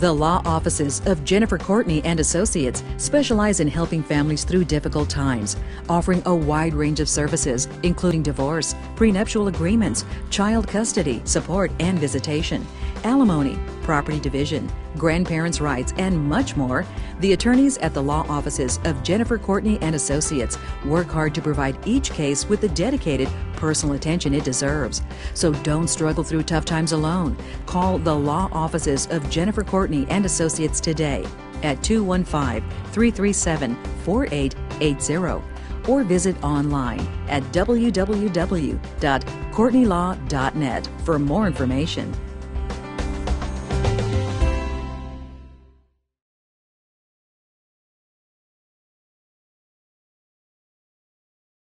The law offices of Jennifer Courtney and Associates specialize in helping families through difficult times, offering a wide range of services, including divorce, prenuptial agreements, child custody, support and visitation, alimony, property division, grandparents' rights, and much more. The attorneys at the law offices of Jennifer Courtney and Associates work hard to provide each case with the dedicated personal attention it deserves. So don't struggle through tough times alone. Call the law offices of Jennifer Courtney and Associates today at 215 337 4880 or visit online at www.courtneylaw.net for more information.